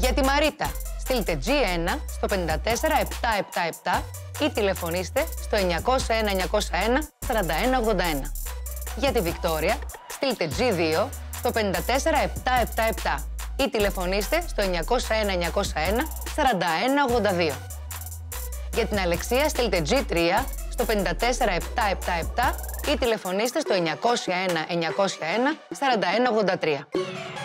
Για τη Μαρίτα, στείλτε G1 στο 54777 ή τηλεφωνήστε στο 901 901 4181. Για τη Βικτόρια, στείλτε G2 στο 54777 ή τηλεφωνήστε στο 901 901 4182. Για την Αλεξία, στείλτε G3 στο 54777 ή τηλεφωνήστε στο 901 901 4183.